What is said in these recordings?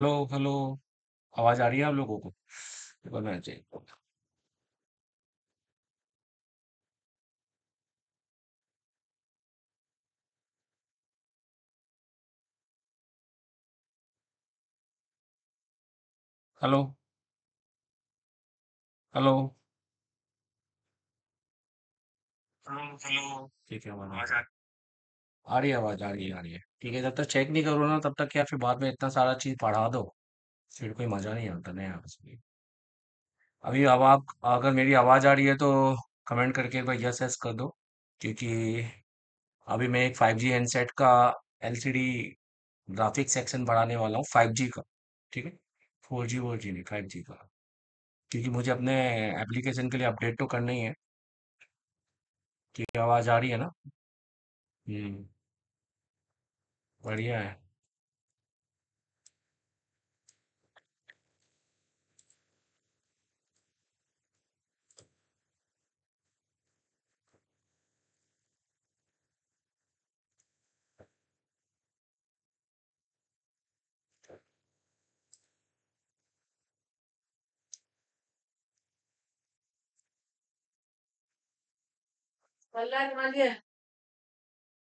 Hello hello. आवाज़ आ रही है आप लोगों को? मैं check hello. Hello. Hello hello. ठीक है आवाज़ आ आ रही है आवाज़, आ रही है, आ रही है। ठीक है, जब तक चेक नहीं करो ना, तब तक क्या फिर बाद में इतना सारा चीज़ पढ़ा दो। फिर कोई मज़ा नहीं आता ना यार उसमें। अभी अब आप, अगर मेरी आवाज़ आ रही है तो कमेंट करके बार यस यस कर दो। क्योंकि अभी मैं एक फाइव 5G हैंडसेट का एलसीडी ग्राफिक सेक्शन बढ़ाने वाला हूँ 5G का। ठीक है? 4G 4G नहीं 5G का। क्योंकि मुझे अपने एप्लीकेशन के लिए अपडेट तो करना ही है। ठीक आवाज़ आ रही है ना? हम्म। बढ़िया है।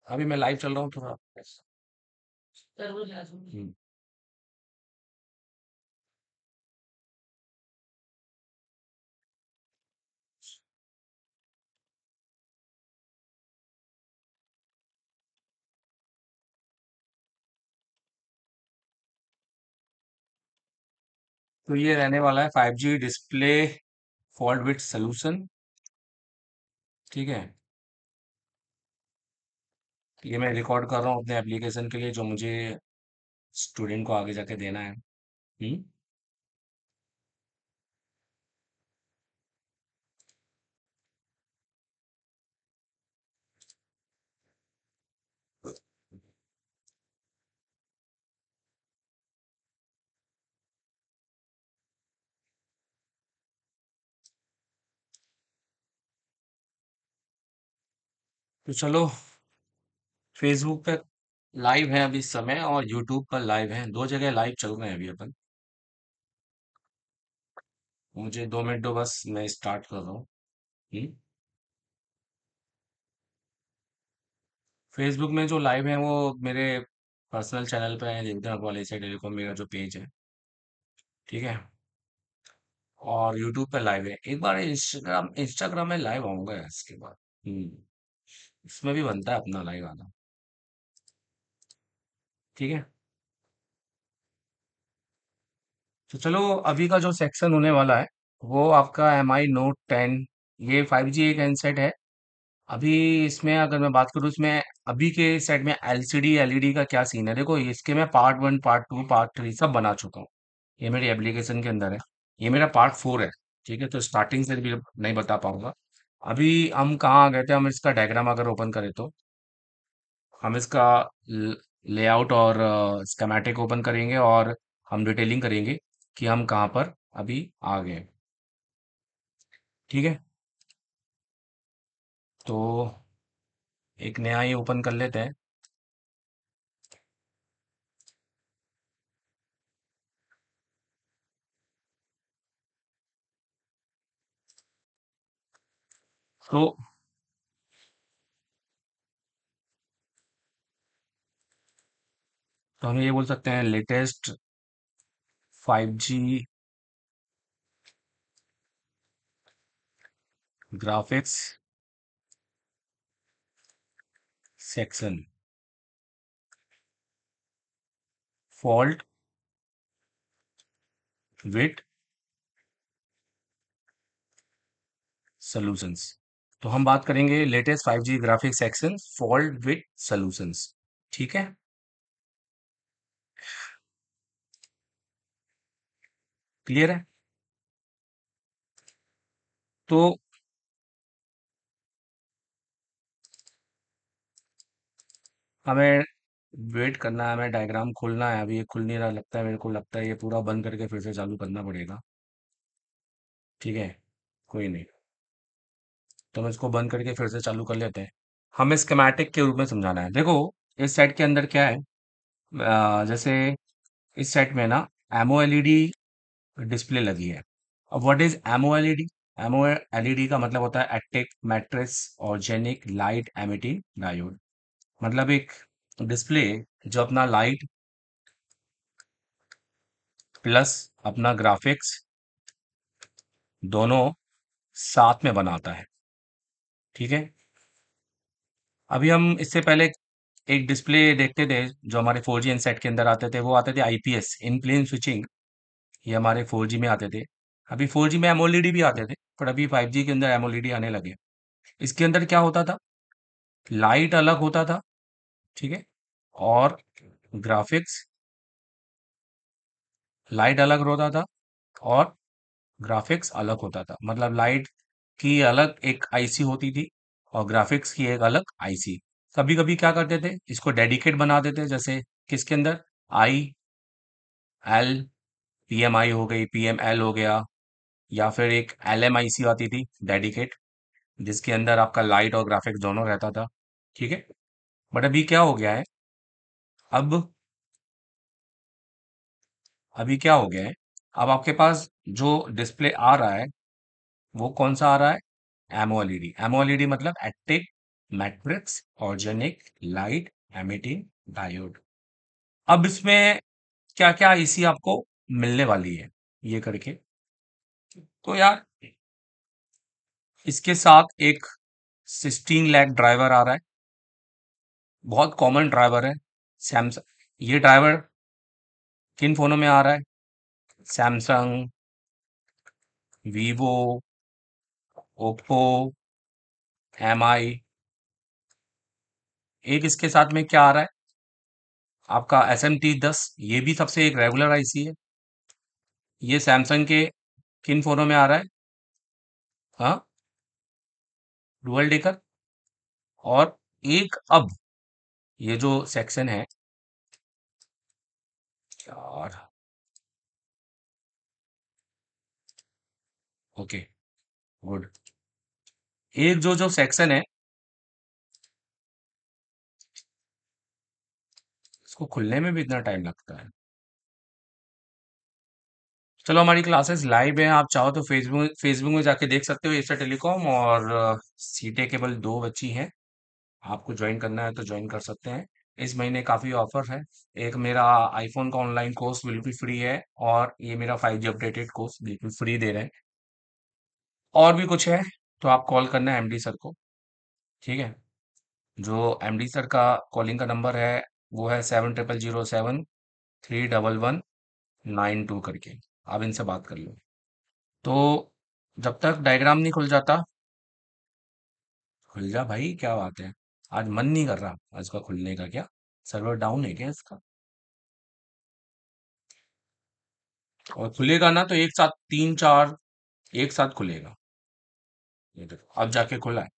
अभी मैं लाइव चल रहा हूँ थोड़ा तो ये रहने वाला है 5G display fault with solution ठीक है? ये मैं रिकॉर्ड कर रहा हूँ अपने एप्लीकेशन के लिए जो मुझे स्टूडेंट को आगे जाके देना है। हम्म। तो चलो फेसबुक पे लाइव है अभी इस समय और यूट्यूब पर लाइव है। दो जगह लाइव चल रहे हैं अभी अपन। मुझे दो मिनट दो बस, मैं स्टार्ट कर रहा हूँ। हम्म। फेसबुक में जो लाइव है वो मेरे पर्सनल चैनल पे है देवता कॉलेज से टेलीकॉम मेरा जो पेज है। ठीक है? और यूट्यूब पे लाइव है। एक बार इंस्टाग्राम इंस्टाग्राम में लाइव आऊँगा इसके बाद। हम्म। इसमें भी बनता है अपना लाइव आना। ठीक है? तो चलो, अभी का जो सेक्शन होने वाला है, वो आपका एम आई नोट टेन ये फाइव जी एक हैंडसेट है। अभी इसमें अगर मैं बात करूँ, इसमें अभी के सेट में एलसीडी एलईडी का क्या सीन है? देखो, इसके मैं part one part two part three सब बना चुका हूँ। ये मेरी एप्लीकेशन के अंदर है। ये मेरा पार्ट फोर है, ठीक है? तो स्टार्टिंग से भी नहीं बता पाऊँगा। अभी हम कहाँ आ गए थे? हम इसका डायग्राम अगर ओपन करें तो। हम इसका लेआउट और स्केमेटिक ओपन करेंगे और हम डिटेलिंग करेंगे कि हम कहाँ पर अभी आ गए ठीक है? तो एक नया ही ओपन कर लेते हैं। तो तो हम ये बोल सकते हैं latest five G graphics section fault with solutions तो हम बात करेंगे latest five G graphics section fault with solutions ठीक है? क्लियर है? तो हमें वेट करना है हमें डायग्राम खोलना है अभी ये खुल नहीं रहा लगता है मेरे को लगता है ये पूरा बंद करके फिर से चालू करना पड़ेगा। ठीक है? कोई नहीं। तो हम इसको बंद करके फिर से चालू कर लेते हैं। हमें स्कीमेटिक के रूप में समझाना है। देखो इस सेट के अंदर क्या है? अ, जैसे इस सेट में ना एमओएलईडी डिस्प्ले लगी है। अब what is MO LED MO LED का मतलब होता है active matrix organic light emitting diode मतलब एक डिस्प्ले जो अपना लाइट प्लस अपना ग्राफिक्स दोनों साथ में बनाता है। ठीक है? अभी हम इससे पहले एक डिस्प्ले देखते थे जो हमारे फोर जी सेट के अंदर आते थे, वो आते थे आईपीएस इन प्लेन स्विचिंग ये हमारे फोर में आते थे। अभी फोर में एमओलीडी भी आते थे, पर अभी फाइव के अंदर एमओलीडी आने लगे इसके अंदर क्या होता था? लाइट अलग होता था, ठीक है, और ग्राफिक्स लाइट अलग होता था और ग्राफिक्स अलग होता था। मतलब लाइट की अलग एक आईसी होती थी और ग्राफिक्स की एक अलग आईसी। कभी कभी क्या करते थे? इसको डेडिकेट बना देते जैसे किसके अंदर? आई, एल पीएमआई हो गई पीएमएल हो गया, या फिर एक एलएमआईसी आती थी, डेडिकेट, जिसके अंदर आपका लाइट और ग्राफिक्स दोनों रहता था, ठीक है? बट अभी क्या हो गया है? अब, अभी क्या हो गया है? अब आपके पास जो डिस्प्ले आ रहा है, वो कौन सा आ रहा है? M O M O LED M O LED मतलब active, matrix, organic, light, emitting, diode. अब इसमें क्या क्या आईसी आपको मिलने वाली है, ये करके। तो यार, इसके साथ एक 16 लैख ड्राइवर आ रहा है। बहुत कॉमन ड्राइवर है सैमसंग ये ड्राइवर किन फोनों में आ रहा है? Samsung, Vivo, Oppo M I एक इसके साथ में क्या आ रहा है? आपका एस एम टी दस, ये भी सबसे एक रेगुलर आईसी है। ये सैमसंग के किन फोनों में आ रहा है? हाँ। डुअल डेकर और एक अब ये जो सेक्शन है। यार। Okay, good. एक जो जो सेक्शन है। इसको खुलने में भी इतना टाइम लगता है। चलो हमारी क्लासेस लाइव हैं, आप चाहो तो फेसबुक फेसबुक में जाके देख सकते हो एसर टेलीकॉम और सीटें केवल दो बची हैं। आपको ज्वाइन करना है तो ज्वाइन कर सकते हैं। इस महीने काफ़ी ऑफ़र है। एक मेरा आईफोन का ऑनलाइन कोर्स बिल्कुल फ्री है और ये मेरा फाइव जी अपडेटेड कोर्स बिल्कुल फ्री दे रहे हैं। और भी कुछ है तो आप कॉल करना है एमडी सर को। ठीक है? जो एमडी सर का कॉलिंग का नंबर है, वो है seven triple zero seven three double one nine two करके। आप इनसे बात कर लो। तो जब तक डायग्राम नहीं खुल जाता, खुल जा भाई, क्या बात है? आज मन नहीं कर रहा इसका खुलने का क्या? सर्वर डाउन है क्या इसका? और खुलेगा ना तो एक साथ तीन, चार, एक साथ खुलेगा। ये देखो, अब जाके खुला है।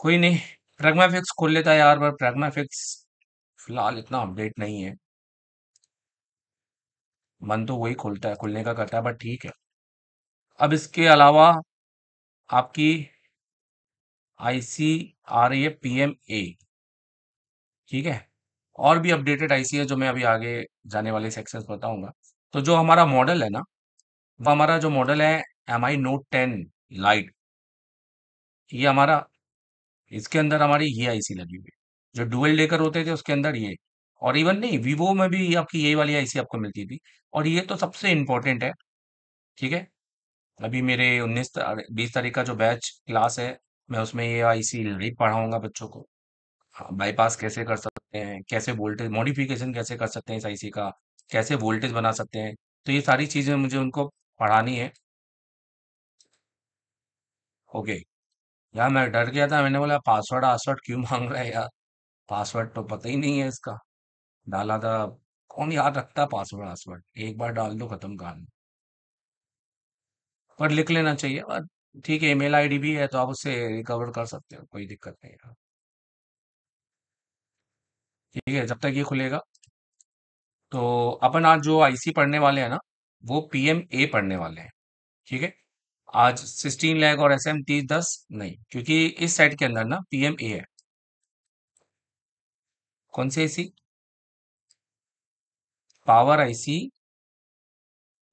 कोई नहीं प्रेगमा फिक्स खोल लेता है यार, पर प्रेगमा फिक्स फ़िलहाल इतना अपडेट नहीं है। मन तो वही खुलता है, खुलने का करता है बट ठीक है। अब इसके अलावा आपकी आईसी आ रही है पीएम ए ठीक है? और भी अपडेटेड आईसी है जो मैं अभी आगे जाने वाले सेक्शंस बताऊँगा। तो जो हमारा मॉडल है ना, वो हमारा जो मॉडल है M I note ten lite ये हमारा, इसके अंदर हमारी ये आईसी लगी हुई है। जो डुअल डेकर होते थे, उसके अंदर ये। और इवन नहीं वीवो में भी आपकी यही वाली आईसी आपको मिलती थी। और ये तो सबसे इम्पोर्टेंट है ठीक है? अभी मेरे उन्नीस बीस तारीख का जो बैच क्लास है मैं उसमें ये आईसी लाइव पढ़ाऊँगा बच्चों को। हाँ, बाईपास कैसे कर सकते हैं कैसे वोल्टेज मॉडिफिकेशन कैसे कर सकते हैं इस आईसी का कैसे वोल्टेज बना सकते हैं तो ये सारी चीज़ें मुझे उनको पढ़ानी है। ओके यार मैं डर गया था मैंने बोला पासवर्ड आसवर्ड क्यों मांग रहा है यार? पासवर्ड तो पता ही नहीं है इसका। डाला था। कौन याद रखता पासवर्ड वासवर्ड एक बार डाल दो, खत्म कहानी। पर लिख लेना चाहिए और ठीक है, ईमेल आईडी भी है तो आप उससे रिकवर कर सकते हो, कोई दिक्कत नहीं है। ठीक है, जब तक ये खुलेगा। तो अपन आज जो आईसी पढ़ने वाले हैं ना, वो पीएम ए पढ़ने वाले हैं। ठीक है? आज सिक्सटीन लैख और एस एम तीस दस नहीं, क्योंकि इस सेट के अंदर ना पीएम ए है। कौन सी आईसी पावर आईसी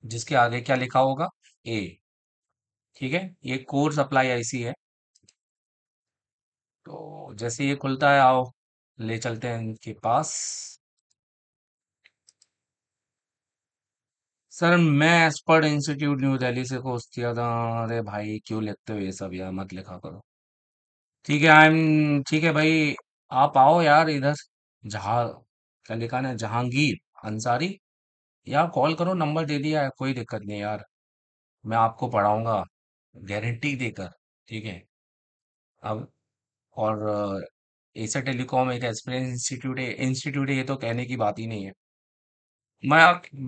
जिसके आगे क्या लिखा होगा? ए ठीक है? ये कोर सप्लाई आईसी है। तो जैसे ये खुलता है, आओ, ले चलते हैं इनके पास। सर, मैं एसपर्ट इंस्टीट्यूट, न्यू दिल्ली से कोर्स किया था। अरे भाई, क्यों लिखते हो ये सब यार? मत लिखा करो। ठीक है आई एम ठीक है भाई, आप आओ यार इधर। जहा, क्या लिखा ना? जहांगीर। अंसारी यार कॉल करो, नंबर दे दिया है, कोई दिक्कत नहीं यार। मैं आपको पढ़ाऊँगा, गारंटी देकर, ठीक है? अब, और एसर टेलीकॉम एक एक्सपीरियंस इंस्टीट्यूट है इंस्टीट्यूट है, ये तो कहने की बात ही नहीं है। मैं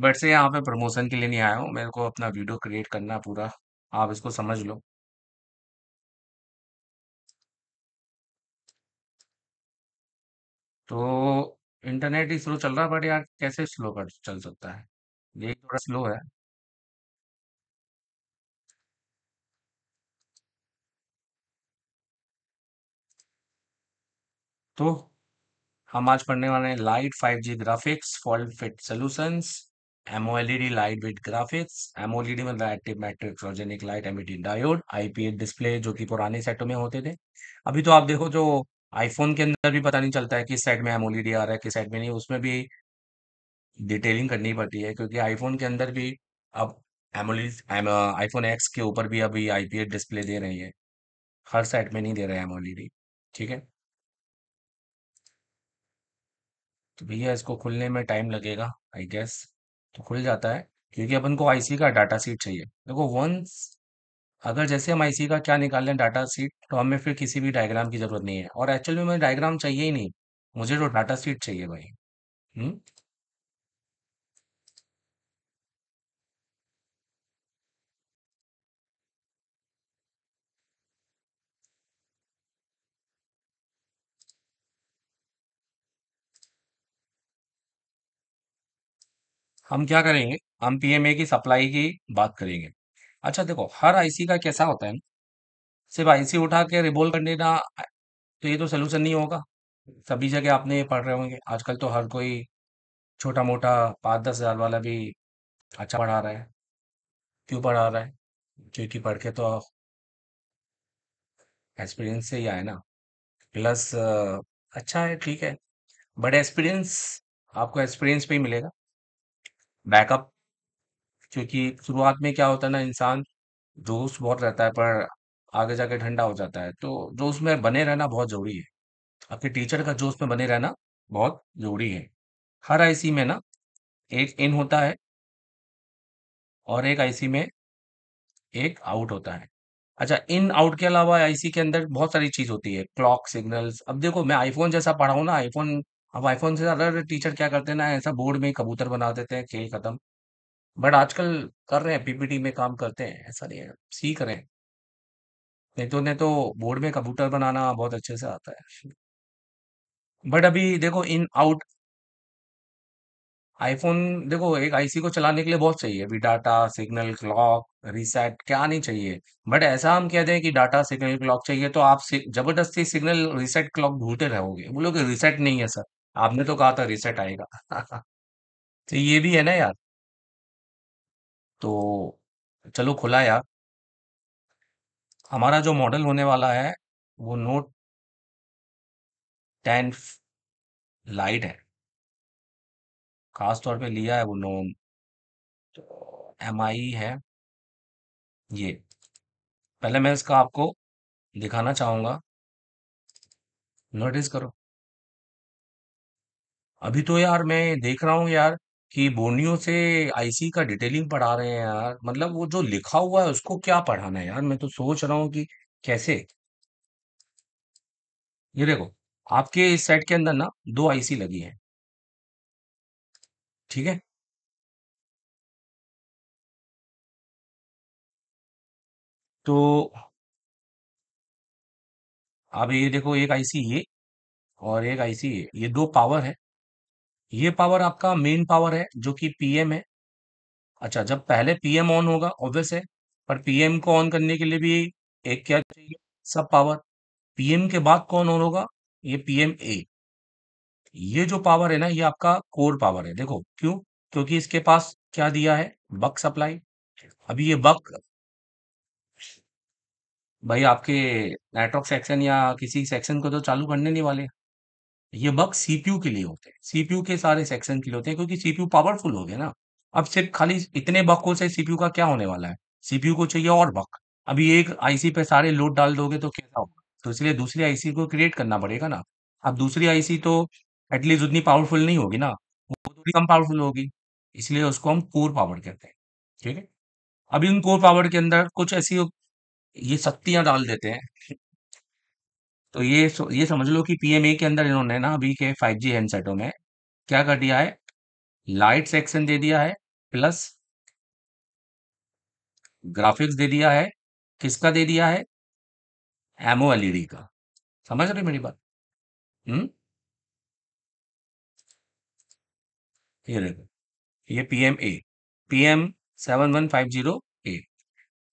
बट से यहाँ पे प्रमोशन के लिए नहीं आया हूँ, मेरे को अपना वीडियो क्रिएट करना पूरा, आप इसको समझ लो। तो इंटरनेट ही स्लो चल रहा है, बट यार कैसे स्लो कर चल सकता है? ये थोड़ा स्लो है। तो हम आज पढ़ने वाले हैं light 5G graphics fault fit solutions M O LED light wet graphics M O LED मतलब active matrix light emitting diode IPS display जो कि पुराने सेटों में होते थे। अभी तो आप देखो जो आईफोन के अंदर भी पता नहीं चलता है किस साइड में एमओएलईडी आ रहा है, किस साइड में नहीं, उसमें भी डिटेलिंग करनी पड़ती है, क्योंकि आईफोन के अंदर भी अब एमओएलईडी आईफोन एक्स के ऊपर भी अभी आईपीएस डिस्प्ले दे रही है। हर साइड में नहीं दे रहे हैं एमओएलईडी ठीक है? तो भैया इसको खुलने में टाइम लगेगा आई गेस तो खुल जाता है, क्योंकि अपन को आईसी का डाटा सीट चाहिए। देखो वंस अगर जैसे हम आईसी का क्या निकाल लें डाटा सीट तो हमें फिर किसी भी डायग्राम की ज़रूरत नहीं है। और एक्चुअल में मुझे डायग्राम चाहिए ही नहीं। मुझे तो डाटा सीट चाहिए भाई। हम्म? हम क्या करेंगे? हम पीएमए की सप्लाई की बात करेंगे। अच्छा देखो, हर आईसी का कैसा होता है सिर्फ़ आईसी उठा के रिबोल कर देना तो ये तो सोल्यूशन नहीं होगा। सभी जगह आपने पढ़ रहे होंगे। आजकल तो हर कोई छोटा मोटा पाँच दस हज़ार वाला भी अच्छा पढ़ा रहा है। क्यों पढ़ा रहा है? क्योंकि पढ़ के तो एक्सपीरियंस से ही आए ना। प्लस अच्छा है, ठीक है। बट एक्सपीरियंस आपको एक्सपीरियंस पे ही मिलेगा। बैकअप क्योंकि शुरुआत में क्या होता है ना, इंसान जोश बहुत रहता है, पर आगे जाके ठंडा हो जाता है। तो जोश में बने रहना बहुत ज़रूरी है। आपके टीचर का जोश में बने रहना बहुत ज़रूरी है। हर आईसी में ना, एक इन होता है और एक आईसी में एक आउट होता है। अच्छा इन आउट के अलावा आईसी के अंदर बहुत सारी चीज़ होती है। क्लॉक सिग्नल्स अब देखो, मैं आईफोन जैसा पढ़ा हूँ ना आईफोन अब आईफोन से ज़्यादा टीचर क्या करते हैं ना, ऐसा बोर्ड में कबूतर बना देते हैं, खेल खत्म। बट आजकल कर रहे हैं, पीपीटी में काम करते हैं, ऐसा नहीं है, सीख रहे हैं। नहीं तो नहीं तो बोर्ड में कंप्यूटर बनाना बहुत अच्छे से आता है बट अभी देखो, इन, आउट आईफोन, देखो, एक आईसी को चलाने के लिए बहुत चाहिए, अभी डाटा, सिग्नल, क्लॉक, रीसेट, क्या नहीं चाहिए। बट ऐसा हम कहते हैं कि डाटा, सिग्नल, क्लॉक चाहिए तो आप ज़बरदस्ती सिग्नल, रीसेट, क्लॉक ढूंढते रहोगे। बोलोगे, रीसेट नहीं है, सर। आपने तो कहा था, रीसेट आएगा। तो ये भी है ना यार। तो चलो खुला यार। हमारा जो मॉडल होने वाला है, वो नोट टेन लाइट है। खास तौर पे लिया है वो नो एम आई है ये। पहले मैं इसका आपको दिखाना चाहूँगा। नोटिस करो। अभी तो यार मैं देख रहा हूँ यार कि बोर्नियो से आईसी का डिटेलिंग पढ़ा रहे हैं यार। मतलब वो जो लिखा हुआ है उसको क्या पढ़ाना है यार? मैं तो सोच रहा हूँ कि कैसे? ये देखो, आपके इस सेट के अंदर ना दो आईसी लगी है। ठीक है? तो अब ये देखो एक आईसी ये और एक आईसी ये। ये दो पावर है। ये पावर आपका मेन पावर है, जो कि पीएम है। अच्छा जब पहले पीएम ऑन होगा ऑब्वियस है, पर पीएम को ऑन करने के लिए भी एक क्या चाहिए? सब पावर पीएम के बाद कौन ऑन होगा? ये पीएम ए ये जो पावर है ना, ये आपका कोर पावर है। देखो, क्यों? क्योंकि इसके पास क्या दिया है? बक सप्लाई अभी ये बक भाई आपके नेटवर्क सेक्शन या किसी सेक्शन को तो चालू करने नहीं वाले। ये बग सीपीयू के लिए होते हैं। सीपीयू के सारे सेक्शन के लिए होते हैं क्योंकि सीपीयू पावरफुल हो गया ना। अब सिर्फ़ खाली इतने बकों से सीपीयू का क्या होने वाला है? सीपीयू को चाहिए और बक अभी एक आईसी पे सारे लोड डाल दोगे तो कैसा होगा? तो इसलिए दूसरी आईसी को क्रिएट करना पड़ेगा ना। अब दूसरी आईसी तो एटलीस्ट उतनी पावरफुल नहीं होगी ना। वो थोड़ी कम पावरफुल होगी। इसलिए उसको हम कोर पावर कहते हैं। ठीक है? अभी उन कोर पावर के अंदर कुछ ऐसी ये शक्तियाँ डाल देते हैं। तो ये ये समझ लो कि पीएमए के अंदर इन्होंने ना अभी के 5G हैंडसेटों में क्या कर दिया है? लाइट सेक्शन दे दिया है प्लस ग्राफिक्स दे दिया है। किसका दे दिया है? एमओ एलईडी का। समझ रहे मेरी बात? हम्म? ये ये PM A PM seven one five zero A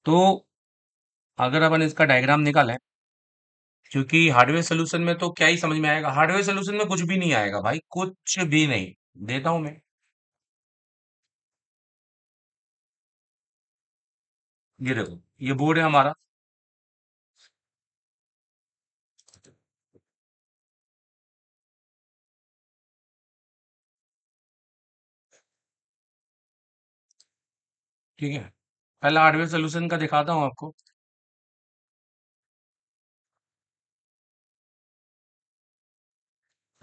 तो अगर अपन इसका डायग्राम निकालें क्योंकि हार्डवेयर सोल्यूशन में तो क्या ही समझ में आएगा? हार्डवेयर सोल्यूशन में कुछ भी नहीं आएगा भाई, कुछ भी नहीं। देता हूँ मैं। ये देखो, ये बोर्ड है हमारा। ठीक है। पहला हार्डवेयर सोल्यूशन का दिखाता हूँ आपको।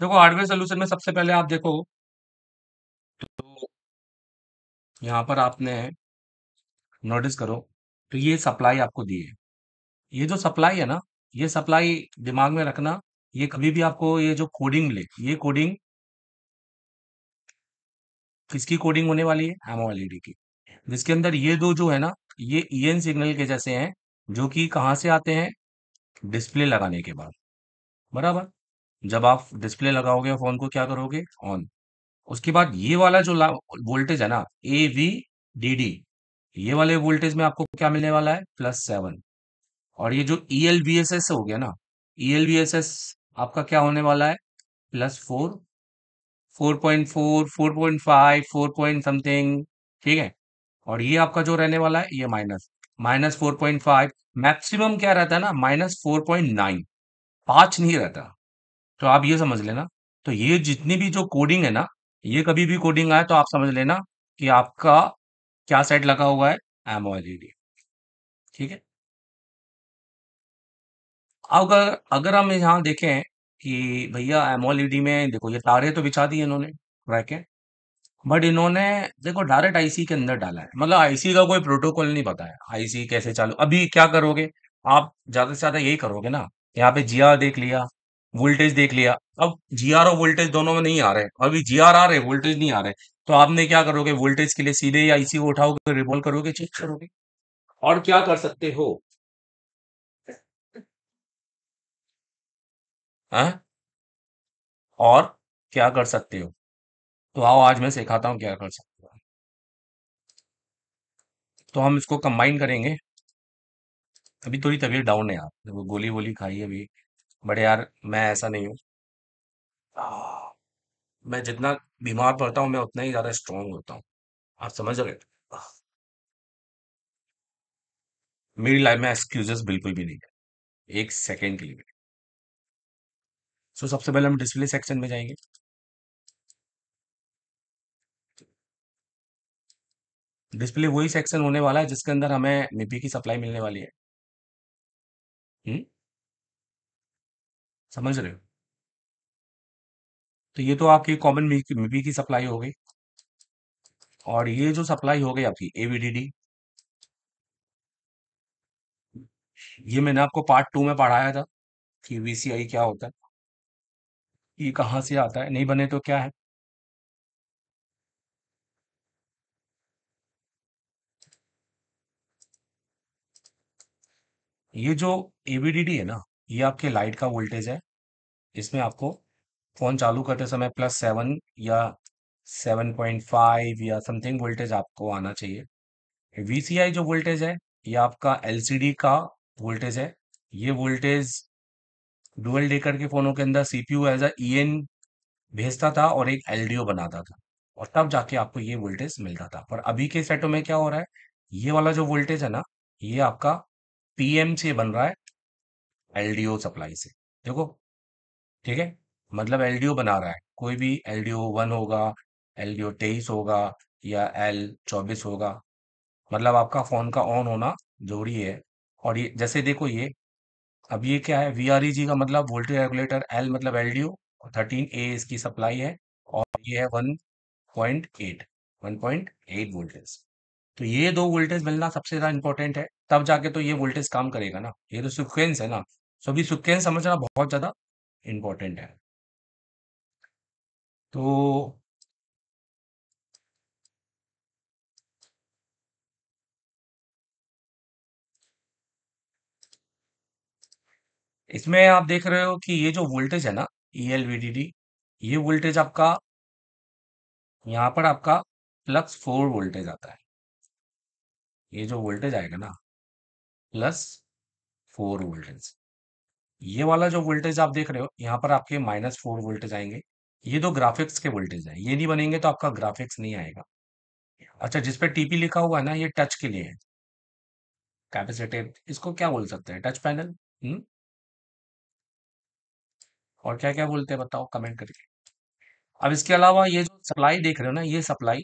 देखो हार्डवेयर सोल्यूशन में सबसे पहले आप देखो तो यहाँ पर आपने नोटिस करो तो ये सप्लाई आपको दी है। ये जो सप्लाई है ना, ये सप्लाई दिमाग में रखना, ये कभी भी आपको ये जो कोडिंग मिले ये कोडिंग किसकी कोडिंग होने वाली है? एमओएलईडी की। जिसके अंदर ये दो जो है ना, ये ईएन सिग्नल के जैसे हैं, जो कि कहाँ से आते हैं? डिस्प्ले लगाने के बाद। बराबर? जब आप डिस्प्ले लगाओगे फ़ोन को, क्या करोगे? ऑन। उसके बाद ये वाला जो वोल्टेज है ना, ए वी डी डी, ये वाले वोल्टेज में आपको क्या मिलने वाला है? Plus seven. और ये जो E L B S S हो गया ना E L B S S आपका क्या होने वाला है? Plus four. Four point four four point five, four point something, ठीक है? और ये आपका जो रहने वाला है, ये minus. Minus four point five. Maximum क्या रहता है ना, माइनस फोर पॉइंट नाइन। पाँच नहीं रहता। तो आप ये समझ लेना। तो ये जितनी भी जो कोडिंग है ना, ये कभी भी कोडिंग आए तो आप समझ लेना कि आपका क्या सेट लगा हुआ है एमओएलईडी ठीक है? अगर अगर हम यहाँ देखें कि भैया एमओएलईडी में देखो ये तारे तो बिछा दिए इन्होंने ब्रैकेट बट इन्होंने देखो डायरेक्ट आईसी के अंदर डाला है। मतलब आईसी का कोई प्रोटोकॉल नहीं पता है। आईसी कैसे चालू, अभी क्या करोगे? आप ज़्यादा से ज़्यादा यही करोगे ना। यहाँ पे जिया देख लिया वोल्टेज देख लिया। अब जीआर और वोल्टेज दोनों में नहीं आ रहे। अभी जीआर आ रहे वोल्टेज नहीं आ रहे। तो आपने क्या करोगे? वोल्टेज के लिए सीधे आईसी को उठाओगे रिवॉल्व करोगे चेक करोगे? और क्या कर सकते हो? हाँ? और क्या कर सकते हो? तो आओ, आज मैं सिखाता हूँ क्या कर सकते हो। तो हम इसको कंबाइन करेंगे। अभी थोड़ी तबीयत डाउन है यार। गोली वोली खाई अभी। बट यार, मैं ऐसा नहीं हूँ। मैं जितना बीमार पड़ता हूँ, मैं उतना ही ज़्यादा स्ट्रांग होता हूँ। आप समझ रहे हो? मेरी लाइफ में एक्सक्यूजेस बिल्कुल भी नहीं है। एक सेकेंड के लिए। सो सबसे पहले हम डिस्प्ले सेक्शन में जाएँगे। डिस्प्ले वही सेक्शन होने वाला है, जिसके अंदर हमें निपी की सप्लाई मिलने वाली है। हम्म? समझ रहे हो? तो ये तो आपकी कॉमन मिपी की सप्लाई हो गई। और ये जो सप्लाई हो गई आपकी एवीडीडी ये मैंने आपको पार्ट टू में पढ़ाया था कि वीसीआई क्या होता है। ये कहाँ से आता है, नहीं बने तो क्या है? ये जो एवीडीडी है ना ये आपके लाइट का वोल्टेज है। इसमें आपको फ़ोन चालू करते समय प्लस सेवन या सेवन पॉइंट फाइव या समथिंग वोल्टेज आपको आना चाहिए। वीसीआई जो वोल्टेज है, ये आपका एलसीडी का वोल्टेज है। ये वोल्टेज डुअल डेकर के फोनों के अंदर सीपीयू एज अ ईएन भेजता था और एक एलडीओ बनाता था और तब जाके आपको ये वोल्टेज मिलता था। पर अभी के सेटों में क्या हो रहा है, ये वाला जो वोल्टेज है ना, ये आपका पीएम से बन रहा है। एलडीओ सप्लाई से। देखो, ठीक है? मतलब एलडीओ बना रहा है। कोई भी एलडीओ वन होगा, एलडीओ तेईस होगा या एल चौबीस होगा मतलब आपका फ़ोन का ऑन होना ज़रूरी है। और ये, जैसे देखो ये, अब ये क्या है? वी जी का मतलब वोल्टेज रेगुलेटर एल मतलब एलडीओ और थर्टीन ए इसकी सप्लाई है और ये है one point eight one point eight voltage तो ये दो वोल्टेज मिलना सबसे ज़्यादा इंपॉर्टेंट है। तब जाके तो ये वोल्टेज काम करेगा ना। ये तो सिक्वेंस है ना। सो अभी समझना बहुत ज़्यादा इंपॉर्टेंट है। तो इसमें आप देख रहे हो कि ये जो वोल्टेज है ना E L V D D ये वोल्टेज आपका, यहाँ पर आपका प्लस फोर वोल्टेज आता है। ये जो वोल्टेज आएगा ना प्लस फोर वोल्टेज ये वाला जो वोल्टेज आप देख रहे हो, यहाँ पर आपके माइनस फोर वोल्टेज आएँगे। ये दो ग्राफिक्स के वोल्टेज है। ये नहीं बनेंगे तो आपका ग्राफिक्स नहीं आएगा। अच्छा जिसपे टीपी लिखा हुआ है ना, ये टच के लिए है। कैपेसिटिव इसको क्या बोल सकते हैं? टच पैनल हम्म? और क्या क्या बोलते हैं, बताओ कमेंट करके। अब इसके अलावा ये जो सप्लाई देख रहे हो ना, ये सप्लाई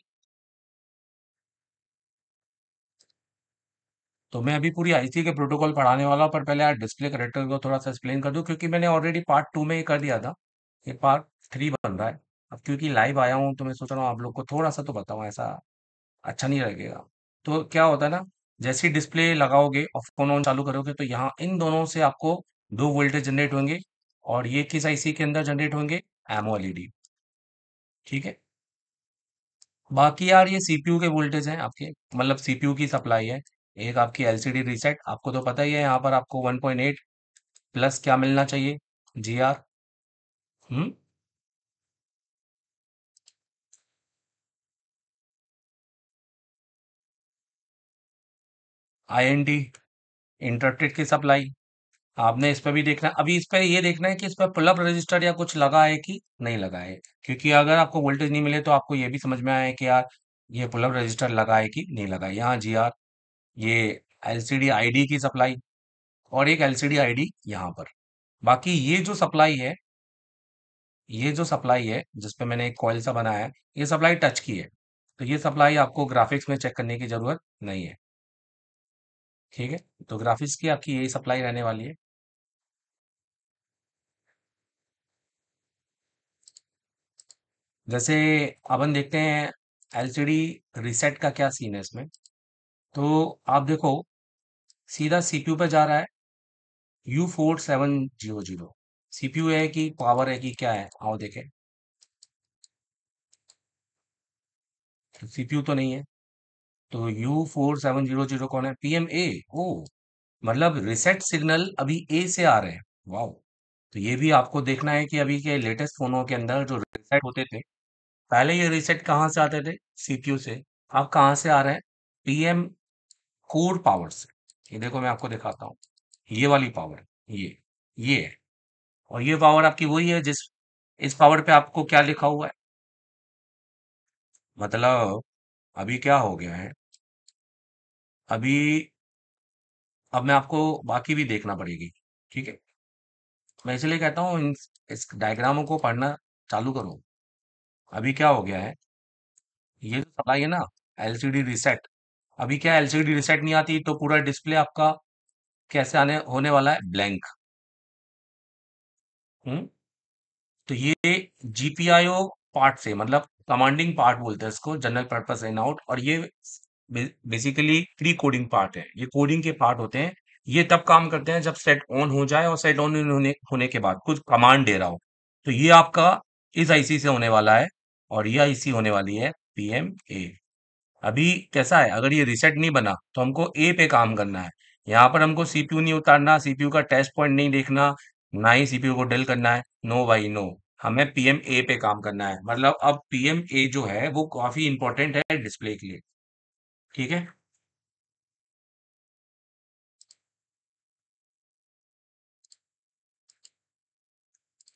तो मैं अभी पूरी आईसी के प्रोटोकॉल पढ़ाने वाला हूँ, पर पहले यार डिस्प्ले करेक्टर को थोड़ा सा एक्सप्लेन कर दूँ, क्योंकि मैंने ऑलरेडी पार्ट टू में ही कर दिया था। ये पार्ट थ्री बन रहा है। अब क्योंकि लाइव आया हूँ तो मैं सोच रहा हूँ आप लोग को थोड़ा सा तो बताऊँ, ऐसा अच्छा नहीं लगेगा। तो क्या होता है ना, जैसे डिस्प्ले लगाओगे और फ़ोन ऑन चालू करोगे तो यहाँ इन दोनों से आपको दो वोल्टेज जनरेट होंगे और ये किस आईसी के अंदर जनरेट होंगे? एमओएलईडी ठीक है? बाकी यार ये सीपीयू के वोल्टेज हैं, आपके मतलब सीपीयू की सप्लाई है। एक आपकी एलसीडी रीसेट आपको तो पता ही है यहाँ पर आपको 1.8 प्लस क्या मिलना चाहिए? G R hmm? T interrupted की सप्लाई आपने इस पर भी देखना, अभी इस पर ये देखना है कि इस पर पुल अप रजिस्टर या कुछ लगा है कि नहीं लगा है। क्योंकि अगर आपको वोल्टेज नहीं मिले तो आपको ये भी समझ में आया कि यार, ये पुल अप रजिस्टर लगा है कि नहीं लगा है। यहाँ जी आर ये एलसीडी आईडी की सप्लाई और एक एलसीडी आईडी यहाँ पर। बाकी ये जो सप्लाई है, ये जो सप्लाई है, जिस पे मैंने एक कॉइल सा बनाया है ये सप्लाई टच की है। तो ये सप्लाई आपको ग्राफिक्स में चेक करने की ज़रूरत नहीं है। ठीक है? तो ग्राफिक्स की आपकी यही सप्लाई रहने वाली है। जैसे अपन देखते हैं एलसीडी रीसेट का क्या सीन है इसमें। तो आप देखो, सीधा सीपीयू पे जा रहा है U four seven zero zero CPU है कि पावर है कि क्या है? आओ देखें। सीपीयू तो नहीं है। तो U four seven zero zero कौन है? पीएम ए ओ मतलब रिसेट सिग्नल अभी ए से आ रहे हैं। वाओ तो ये भी आपको देखना है कि अभी के लेटेस्ट फोनों के अंदर जो रिसेट होते थे, पहले ये रिसेट कहाँ से आते थे? सीपीयू से। अब कहाँ से आ रहे हैं? पीएम कोर पावर से। ये देखो मैं आपको दिखाता हूँ। ये वाली पावर ये ये है। और ये पावर आपकी वही है जिस, इस पावर पे आपको क्या लिखा हुआ है? मतलब अभी क्या हो गया है? अभी, अब मैं आपको बाकी भी देखना पड़ेगी, ठीक है? मैं इसलिए कहता हूँ इन, इस डायग्रामों को पढ़ना चालू करो। अभी क्या हो गया है? ये जो सप्लाई है ना एलसीडी रिसेट अभी क्या एलसीडी रिसेट नहीं आती तो पूरा डिस्प्ले आपका कैसे आने, होने वाला है? ब्लैंक हम्म? तो ये जीपीआईओ पार्ट से मतलब कमांडिंग पार्ट बोलते हैं इसको जनरल पर्पस इन आउट और ये बेसिकली प्री कोडिंग पार्ट है। ये कोडिंग के पार्ट होते हैं। ये तब काम करते हैं जब सेट ऑन हो जाए और सेट ऑन होने होने के बाद कुछ कमांड दे रहा हो। तो ये आपका इस आईसी से होने वाला है और ये आईसी होने वाली है पीएम ए अभी कैसा है? अगर ये रिसेट नहीं बना तो हमको ए पे काम करना है। यहाँ पर हमको सीपीयू नहीं उतारना सीपीयू का टेस्ट पॉइंट नहीं देखना, ना ही सीपीयू को डिल करना है। नो बाई नो हमें पीएम ए पे काम करना है। मतलब अब पीएम ए जो है, वो काफ़ी इंपॉर्टेंट है डिस्प्ले के लिए। ठीक है?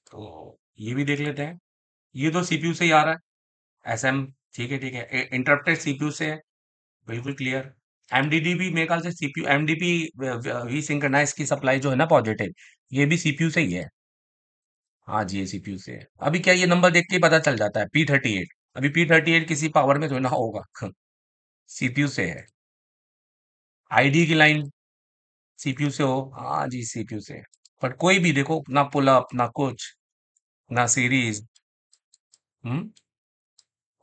तो ये भी देख लेते हैं। ये तो सीपीयू से ही आ रहा है। एस एम ठीक है ठीक है। इंटरप्टेड सीपीयू से बिल्कुल क्लियर एमडीडी भी मेरे ख्याल से सीपीयू एमडीपी वी सिंक्रोनाइज की सप्लाई जो है ना पॉजिटिव ये भी सीपीयू से ही है। हाँ जी, ये सीपीयू से है। अभी क्या ये नंबर देख के पता चल जाता है पी थर्टी एट अभी पी थर्टी एट किसी पावर में ना होगा। सीपीयू से है। आईडी की लाइन सीपीयू से हो। हाँ जी सीपीयू से पर कोई भी देखो, ना पुल अप ना कुछ, ना सीरीज़ हम्म?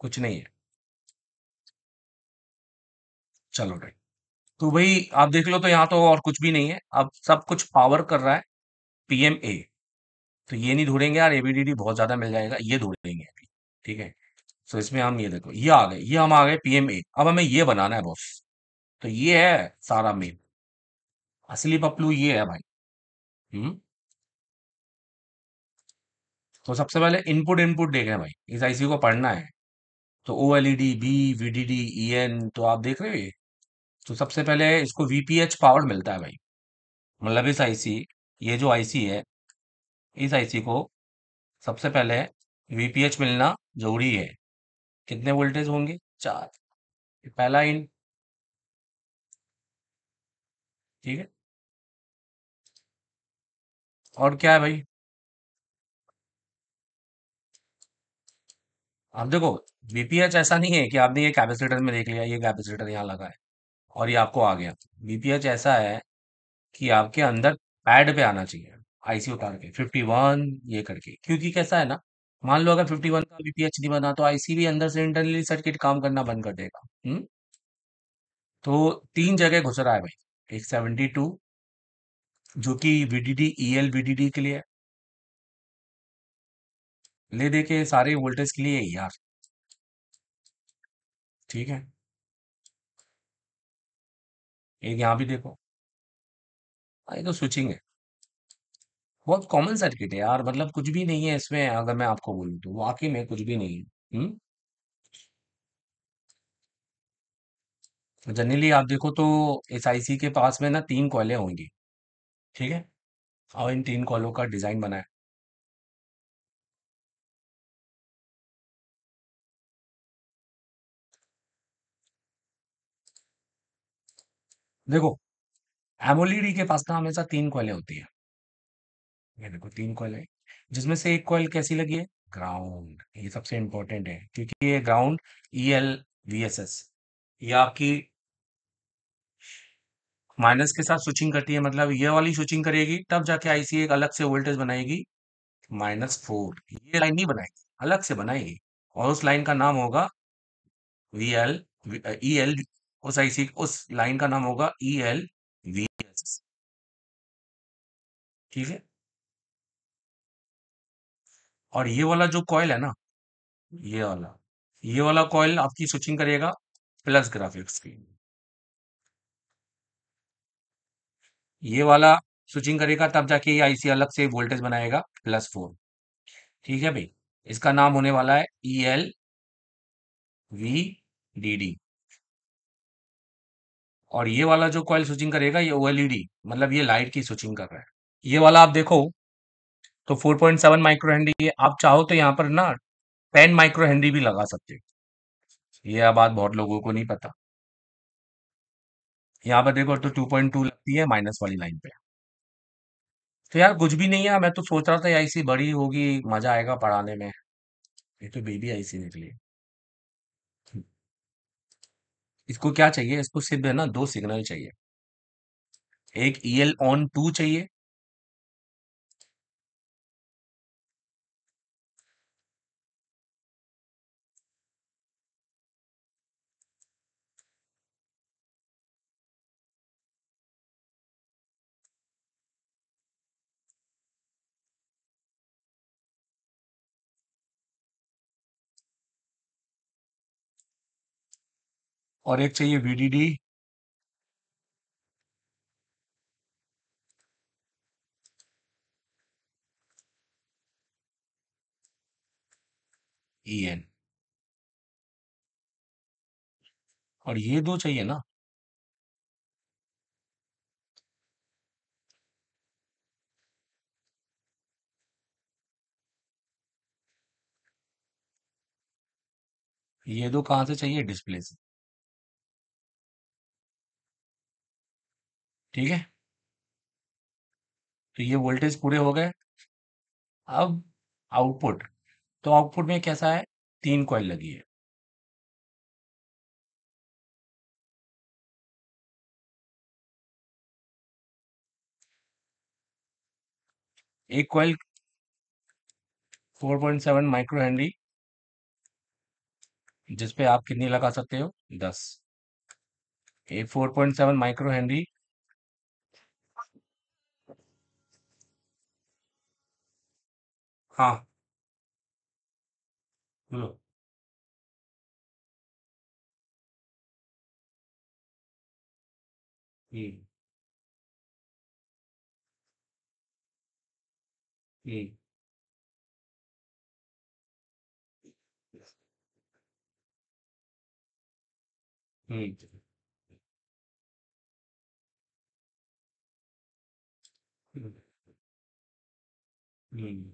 कुछ नहीं है। चलो भाई। तो भाई, आप देख लो तो यहाँ तो और कुछ भी नहीं है। अब सब कुछ पावर कर रहा है पीएमए तो ये नहीं ढूंढेंगे यार एबीडीडी बहुत ज़्यादा मिल जाएगा, ये ढूंढेंगे अभी, ठीक है? सो तो इसमें हम ये देखो, ये आ गए, ये हम आ गए पीएमए अब हमें ये बनाना है बॉस तो ये है सारा मेन असली पपलू ये है भाई। हम्म? तो सबसे पहले इनपुट इनपुट देख रहे हैं भाई। इस आईसी को पढ़ना है। तो O L E D B VDD E N तो आप देख रहे हो ये? तो सबसे पहले इसको वीपीएच पावर मिलता है भाई। मतलब इस आईसी ये जो आईसी है, इस आईसी को सबसे पहले वीपीएच मिलना ज़रूरी है। कितने वोल्टेज होंगे? चार। पहला इन। ठीक है? और क्या है भाई? अब देखो वीपीएच ऐसा नहीं है कि आपने ये कैपेसिटर में देख लिया, ये कैपेसिटर यहाँ लगा है और ये आपको आ गया। वीपीएच ऐसा है कि आपके अंदर पैड पे आना चाहिए आईसी उतार के 51 ये करके। क्योंकि कैसा है ना, मान लो अगर 51 का वीपीएच नहीं बना तो आईसी भी अंदर से इंटरनली सर्किट काम करना बंद कर देगा। हम्म? तो तीन जगह घुस रहा है भाई, एक 72 जो कि वीडीडी ईएल वीडीडी के लिए है। ले दे के सारे वोल्टेज के लिए यार। ठीक है? एक यहाँ भी देखो। हाँ, ये तो स्विचिंग है। बहुत कॉमन सर्किट है यार मतलब कुछ भी नहीं है इसमें अगर मैं आपको बोलूँ तो। वाकई में कुछ भी नहीं है। हम्म? जनरली आप देखो तो इस आईसी के पास में ना तीन कॉइलें होंगी। ठीक है? और इन तीन कॉलों का डिज़ाइन बना है। देखो एमोलेड के पास ना हमेशा तीन कॉइलें होती है। ये देखो, तीन कॉइल है जिसमें से एक कॉइल कैसी लगी है? ग्राउंड ये सबसे इंपॉर्टेंट है, क्योंकि ये ground E L V S S ये आपकी माइनस के साथ स्विचिंग करती है मतलब ये वाली स्विचिंग करेगी, तब जाके आईसी एक अलग से वोल्टेज बनाएगी माइनस फोर ये लाइन नहीं बनाएगी, अलग से बनाएगी। और उस लाइन का नाम होगा वी एल ई एल उस आईसी उस लाइन का नाम होगा ई एल वी एस ठीक है? और ये वाला जो कॉयल है ना, ये वाला ये वाला कॉयल आपकी स्विचिंग करेगा प्लस ग्राफिक्स की। ये वाला स्विचिंग करेगा तब जाके ये आईसी अलग से वोल्टेज बनाएगा प्लस फोर ठीक है भाई? इसका नाम होने वाला है E L V D D और ये वाला जो कॉइल स्विचिंग करेगा, ये ओएलईडी मतलब ये लाइट की स्विचिंग कर रहा है। ये वाला आप देखो तो 4.7 माइक्रो हेनरी आप चाहो तो यहाँ पर ना 10 माइक्रो भी लगा सकते हो। ये बात बहुत लोगों को नहीं पता। यहाँ पर देखो तो 2.2 लगती है माइनस वाली लाइन पे। तो यार कुछ भी नहीं है, मैं तो सोच रहा था आईसी बड़ी होगी, मज़ा आएगा पढ़ाने में। ये तो बेबी आईसी निकली इसको क्या चाहिए? इसको सिर्फ़ है ना, दो सिग्नल चाहिए। एक ई एल ऑन टू चाहिए। और एक चाहिए वीडीडी ईएन और ये दो चाहिए ना। ये दो कहाँ से चाहिए? डिस्प्ले से। ठीक है? तो ये वोल्टेज पूरे हो गए। अब आउटपुट तो आउटपुट में कैसा है? तीन कॉइल लगी है। एक कॉइल 4.7 माइक्रो हेनरी जिस पे आप कितनी लगा सकते हो? दस। एक 4.7 माइक्रो हेनरी हाँ बोलो हम्म हम्म हम्म हम्म, हम्म,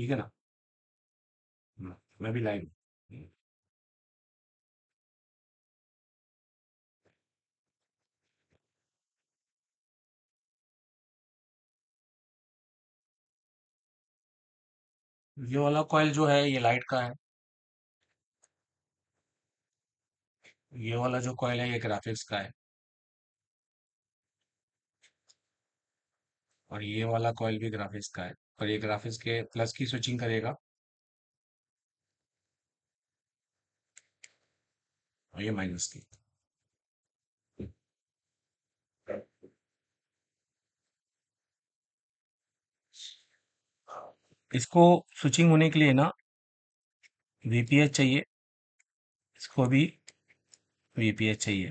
ठीक है ना मैं भी लाइव। ये वाला कॉइल जो है, ये लाइट का है। ये वाला जो कॉइल है, ये ग्राफिक्स का है। और ये वाला कॉइल भी ग्राफिक्स का है। पर ये ग्राफिक्स के प्लस की स्विचिंग करेगा। और ये माइनस की। इसको स्विचिंग होने के लिए ना वीपीएच चाहिए। इसको भी वीपीएच चाहिए।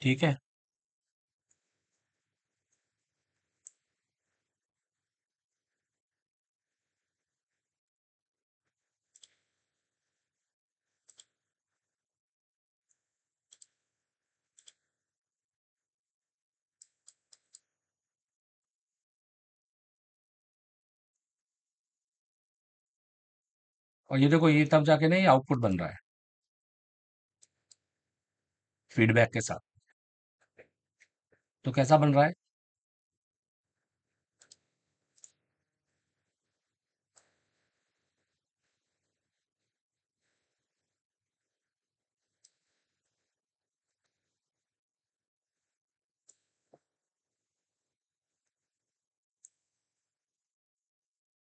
ठीक है? और ये देखो, ये तब जाके नहीं आउटपुट बन रहा है। फीडबैक के साथ। तो कैसा बन रहा है?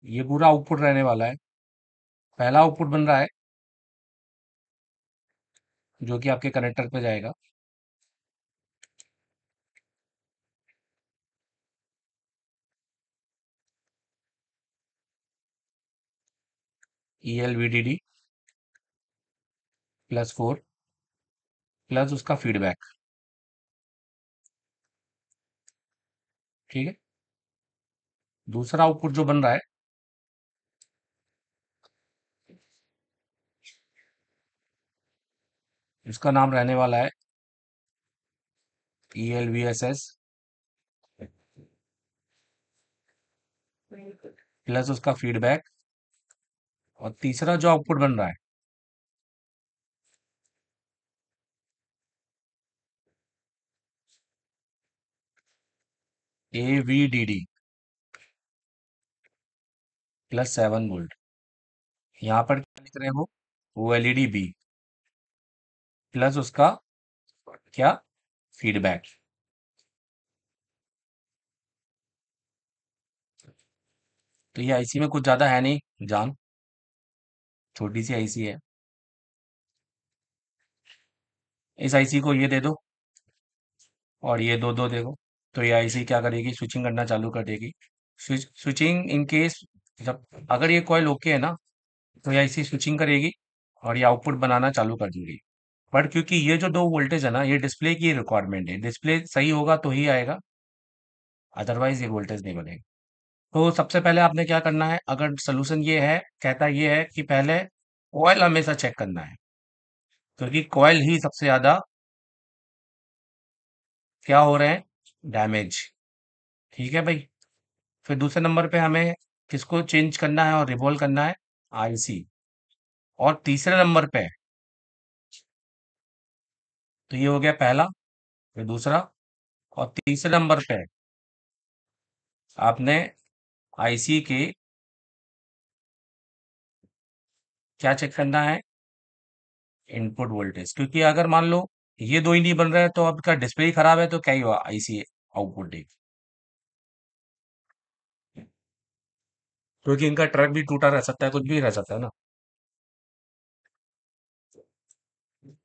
ये पूरा आउटपुट रहने वाला है। पहला आउटपुट बन रहा है। जो कि आपके कनेक्टर पे जाएगा। E L V D D plus four plus उसका फीडबैक ठीक है? दूसरा आउटपुट जो बन रहा है इसका नाम रहने वाला है E L V S S plus उसका फीडबैक और तीसरा जो आउटपुट बन रहा है। A V D D plus seven volt यहाँ पर क्या लिख रहे हो? वो एलईडी बी प्लस उसका क्या? फीडबैक। तो ये आईसी में कुछ ज़्यादा है नहीं, जान। छोटी सी आईसी है। इस आईसी को ये दे दो और ये दो दो दे दो तो ये आईसी क्या करेगी? स्विचिंग करना चालू कर देगी। स्विच स्विचिंग इन केस जब, अगर ये कॉइल ओके है ना तो ये आईसी स्विचिंग करेगी और ये आउटपुट बनाना चालू कर देगी। बट क्योंकि ये जो दो वोल्टेज है ना, ये डिस्प्ले की रिक्वायरमेंट है। डिस्प्ले सही होगा तो ही आएगा। अदरवाइज़ ये वोल्टेज नहीं बनेगा। तो सबसे पहले आपने क्या करना है? अगर सोल्यूशन ये है, कहता ये है कि पहले ऑयल हमेशा चेक करना है। क्योंकि कॉयल ही सबसे ज़्यादा क्या हो रहे हैं? डैमेज ठीक है भाई? फिर दूसरे नंबर पे हमें किसको चेंज करना है और रिवॉल्व करना है? आईसी और तीसरे नंबर पे तो ये हो गया पहला, फिर दूसरा और तीसरे नंबर पे आपने आईसी के क्या चेक करना है? इनपुट वोल्टेज क्योंकि अगर मान लो ये दो ही नहीं बन रहा है तो आपका डिस्प्ले खराब है तो क्या ही हुआ? आईसी आउटपुट देख। क्योंकि इनका ट्रक भी टूटा रह सकता है, कुछ भी रह सकता है ना।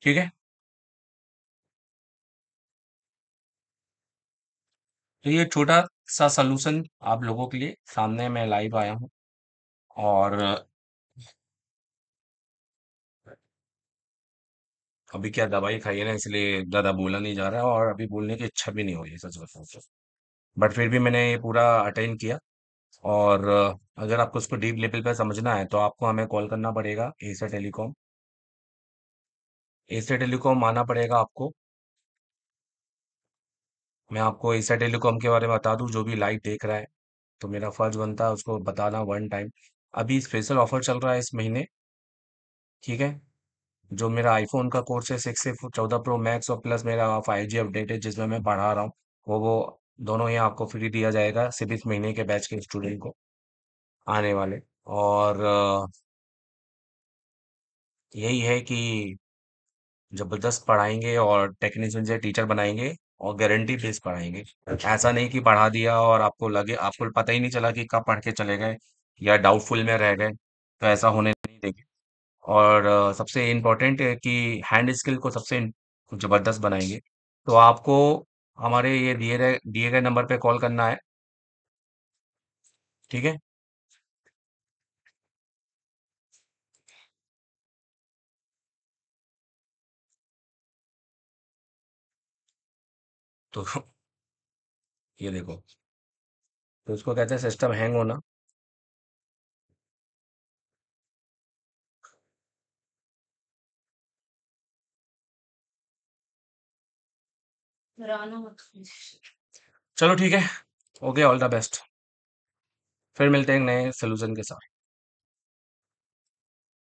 ठीक है? तो ये छोटा सा सलूशन आप लोगों के लिए सामने मैं लाइव आया हूँ। और अभी क्या दवाई खाई है ना, इसलिए ज़्यादा बोला नहीं जा रहा है और अभी बोलने की इच्छा भी नहीं हो रही सच बताऊँ तो। बट फिर भी मैंने ये पूरा अटेंड किया। और अगर आपको उसको डीप लेवल पे समझना है तो आपको हमें कॉल करना पड़ेगा एसर टेलीकॉम एसर टेलीकॉम आना पड़ेगा आपको। मैं आपको एसर टेलीकॉम के बारे में बता दूँ, जो भी लाइव देख रहा है तो मेरा फ़र्ज़ बनता है उसको बताना वन टाइम अभी स्पेशल ऑफ़र चल रहा है इस महीने, ठीक है? जो मेरा आईफोन का कोर्स है सिक्स से चौदह प्रो मैक्स और प्लस मेरा फाइव जी अपडेट है, जिसमें मैं पढ़ा रहा हूँ, वो वो दोनों ही आपको फ्री दिया जाएगा, सिर्फ़ इस महीने के बैच के स्टूडेंट को, आने वाले। और, यही है कि ज़बरदस्त पढ़ाएँगे और टेक्नीशियन से टीचर बनाएँगे और गारंटी बेस पढ़ाएँगे। ऐसा नहीं कि पढ़ा दिया और आपको लगे आपको पता ही नहीं चला कि कब पढ़ के चले गए या डाउटफुल में रह गए तो ऐसा होने नहीं देंगे। और अ, सबसे इम्पोर्टेंट है कि हैंड स्किल को सबसे ज़बरदस्त बनाएँगे। तो आपको हमारे ये दिए गए दिए गए नंबर पे कॉल करना है। ठीक है? तो ये देखो तो इसको कहते हैं सिस्टम हैंग होना। चलो ठीक है ओके ऑल द बेस्ट फिर मिलते हैं नए सोल्यूशन के साथ।